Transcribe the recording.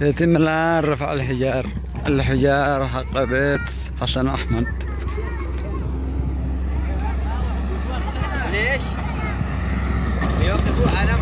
يتم الآن رفع الحجار الحجار حق بيت حسن أحمد ليش؟ ياخذوا علم